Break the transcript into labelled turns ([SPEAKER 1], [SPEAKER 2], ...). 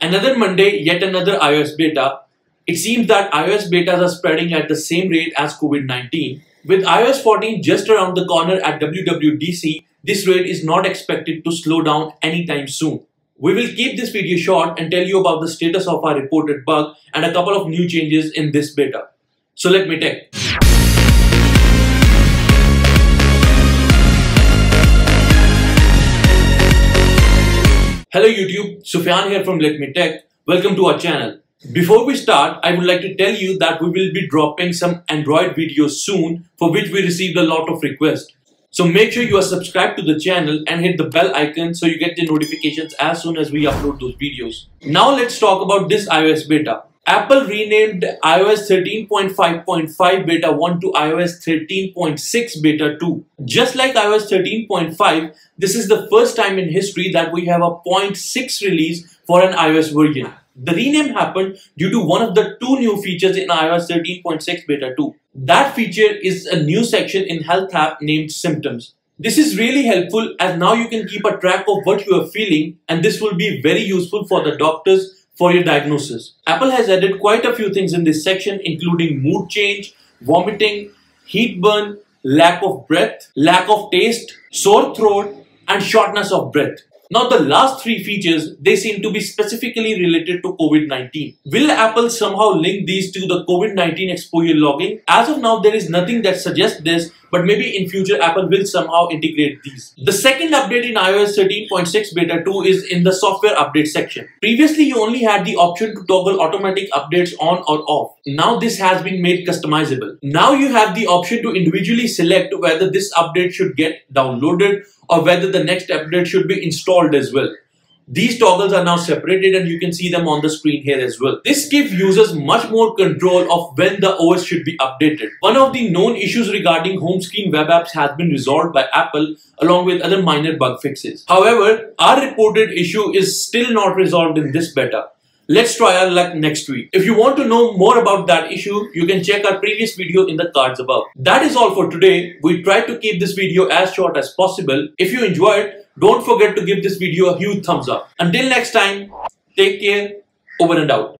[SPEAKER 1] Another Monday, yet another iOS beta. It seems that iOS betas are spreading at the same rate as COVID 19. With iOS 14 just around the corner at WWDC, this rate is not expected to slow down anytime soon. We will keep this video short and tell you about the status of our reported bug and a couple of new changes in this beta. So Let Me Tech. Hello YouTube, Sufyan here from Let Me Tech. Welcome to our channel. Before we start, I would like to tell you that we will be dropping some Android videos soon for which we received a lot of requests. So make sure you are subscribed to the channel and hit the bell icon so you get the notifications as soon as we upload those videos. Now let's talk about this iOS beta. Apple renamed iOS 13.5.5 beta 1 to iOS 13.6 beta 2. Just like iOS 13.5, this is the first time in history that we have a 0.6 release for an iOS version. The rename happened due to one of the two new features in iOS 13.6 beta 2. That feature is a new section in Health app named Symptoms. This is really helpful as now you can keep a track of what you are feeling and this will be very useful for the doctors for your diagnosis. Apple has added quite a few things in this section including mood change, vomiting, heartburn, lack of breath, lack of taste, sore throat and shortness of breath. Now the last three features, they seem to be specifically related to COVID-19. Will Apple somehow link these to the COVID-19 exposure logging? As of now, there is nothing that suggests this, but maybe in future Apple will somehow integrate these. The second update in iOS 13.6 beta 2 is in the software update section. Previously, you only had the option to toggle automatic updates on or off. Now this has been made customizable. Now you have the option to individually select whether this update should get downloaded or whether the next update should be installed as well. These toggles are now separated and you can see them on the screen here as well. This gives users much more control of when the OS should be updated. One of the known issues regarding home screen web apps has been resolved by Apple along with other minor bug fixes. However, our reported issue is still not resolved in this beta. Let's try our luck next week. If you want to know more about that issue, you can check our previous video in the cards above. That is all for today. We tried to keep this video as short as possible. If you enjoyed, don't forget to give this video a huge thumbs up. Until next time, take care, over and out.